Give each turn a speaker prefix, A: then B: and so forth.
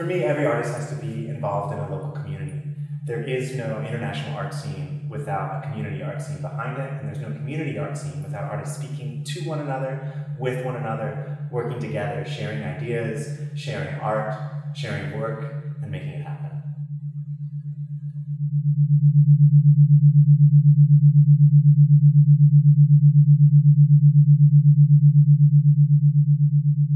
A: For me, every artist has to be involved in a local community. There is no international art scene without a community art scene behind it, and there's no community art scene without artists speaking to one another, with one another, working together, sharing ideas, sharing art, sharing work, and making it happen. Thank you.